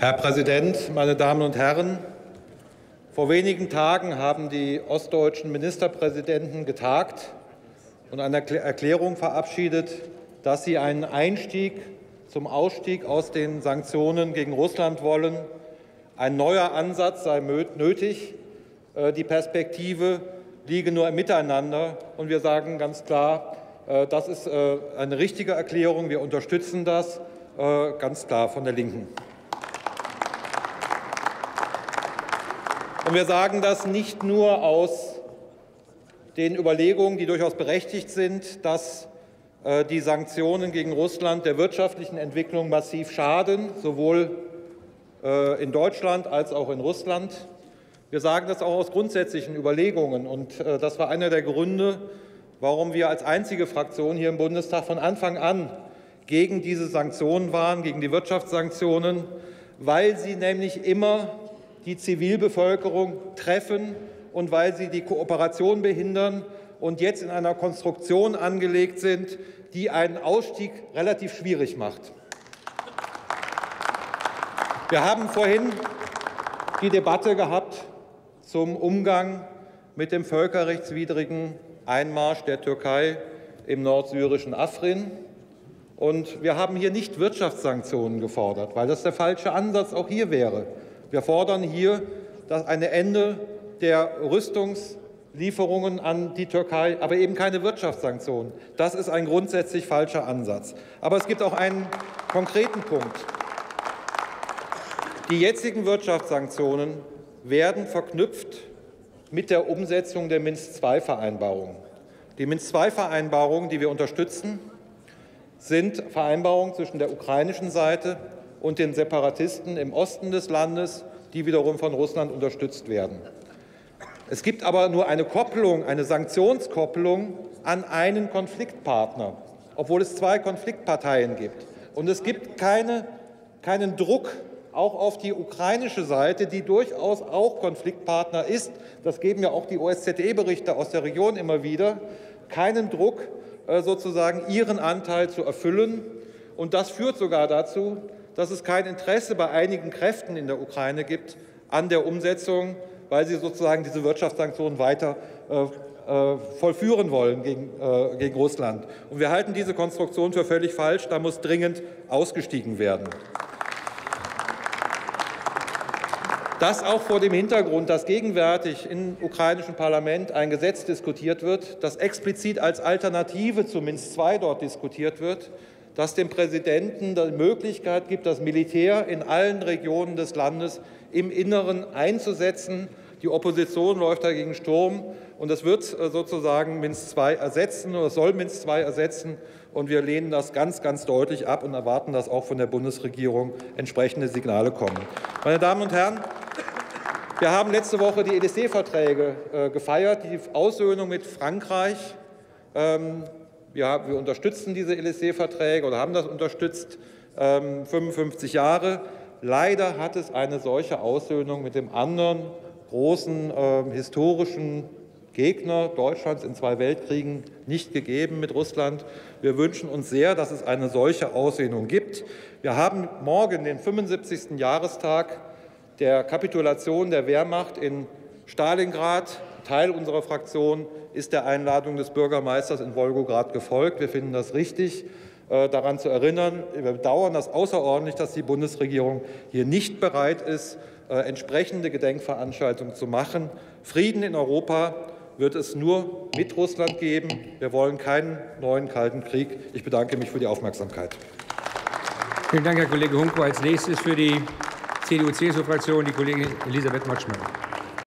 Herr Präsident, meine Damen und Herren! Vor wenigen Tagen haben die ostdeutschen Ministerpräsidenten getagt und eine Erklärung verabschiedet, dass sie einen Einstieg zum Ausstieg aus den Sanktionen gegen Russland wollen. Ein neuer Ansatz sei nötig. Äh, die Perspektive liege nur im Miteinander. Und wir sagen ganz klar, äh, das ist äh, eine richtige Erklärung. Wir unterstützen das ganz klar von der Linken. Und wir sagen das nicht nur aus den Überlegungen, die durchaus berechtigt sind, dass äh, die Sanktionen gegen Russland der wirtschaftlichen Entwicklung massiv schaden, sowohl äh, in Deutschland als auch in Russland. Wir sagen das auch aus grundsätzlichen Überlegungen. Und äh, das war einer der Gründe, warum wir als einzige Fraktion hier im Bundestag von Anfang an gegen diese Sanktionen waren, gegen die Wirtschaftssanktionen, weil sie nämlich immer die Zivilbevölkerung treffen und weil sie die Kooperation behindern und jetzt in einer Konstruktion angelegt sind, die einen Ausstieg relativ schwierig macht. Wir haben vorhin die Debatte gehabt zum Umgang mit dem völkerrechtswidrigen Einmarsch der Türkei im nordsyrischen Afrin. Und wir haben hier nicht Wirtschaftssanktionen gefordert, weil das der falsche Ansatz auch hier wäre. Wir fordern hier ein Ende der Rüstungs- Lieferungen an die Türkei, aber eben keine Wirtschaftssanktionen. Das ist ein grundsätzlich falscher Ansatz. Aber es gibt auch einen konkreten Punkt. Die jetzigen Wirtschaftssanktionen werden verknüpft mit der Umsetzung der Minsk-II-Vereinbarung. Die Minsk-II-Vereinbarungen, die wir unterstützen, sind Vereinbarungen zwischen der ukrainischen Seite und den Separatisten im Osten des Landes, die wiederum von Russland unterstützt werden. Es gibt aber nur eine Kopplung, eine Sanktionskopplung an einen Konfliktpartner, obwohl es zwei Konfliktparteien gibt. Und es gibt keine, keinen Druck auch auf die ukrainische Seite, die durchaus auch Konfliktpartner ist. Das geben ja auch die OSZE-Berichte aus der Region immer wieder. Keinen Druck, äh, sozusagen ihren Anteil zu erfüllen. Und das führt sogar dazu, dass es kein Interesse bei einigen Kräften in der Ukraine gibt an der Umsetzung weil sie sozusagen diese Wirtschaftssanktionen weiter äh, äh, vollführen wollen gegen, äh, gegen Russland. Und wir halten diese Konstruktion für völlig falsch. Da muss dringend ausgestiegen werden. Das auch vor dem Hintergrund, dass gegenwärtig im ukrainischen Parlament ein Gesetz diskutiert wird, das explizit als Alternative zu Minsk II dort diskutiert wird, das dem Präsidenten die Möglichkeit gibt, das Militär in allen Regionen des Landes im Inneren einzusetzen. Die Opposition läuft dagegen Sturm und das wird äh, sozusagen Minsk II ersetzen oder soll Minsk II ersetzen. Und wir lehnen das ganz, ganz deutlich ab und erwarten, dass auch von der Bundesregierung entsprechende Signale kommen. Meine Damen und Herren, wir haben letzte Woche die EDC-Verträge äh, gefeiert, die Aussöhnung mit Frankreich. Wir, wir unterstützen diese LSC-Verträge oder haben das unterstützt, 55 ähm, Jahre. Leider hat es eine solche Aussöhnung mit dem anderen großen äh, historischen Gegner Deutschlands in zwei Weltkriegen nicht gegeben mit Russland. Wir wünschen uns sehr, dass es eine solche Aussöhnung gibt. Wir haben morgen den 75. Jahrestag der Kapitulation der Wehrmacht in Stalingrad. Teil unserer Fraktion ist der Einladung des Bürgermeisters in Wolgograd gefolgt. Wir finden das richtig, äh, daran zu erinnern. Wir bedauern das außerordentlich, dass die Bundesregierung hier nicht bereit ist, äh, entsprechende Gedenkveranstaltungen zu machen. Frieden in Europa wird es nur mit Russland geben. Wir wollen keinen neuen Kalten Krieg. Ich bedanke mich für die Aufmerksamkeit. Vielen Dank, Herr Kollege Hunko. Als nächstes für die CDU-CSU-Fraktion die Kollegin Elisabeth Matschmann.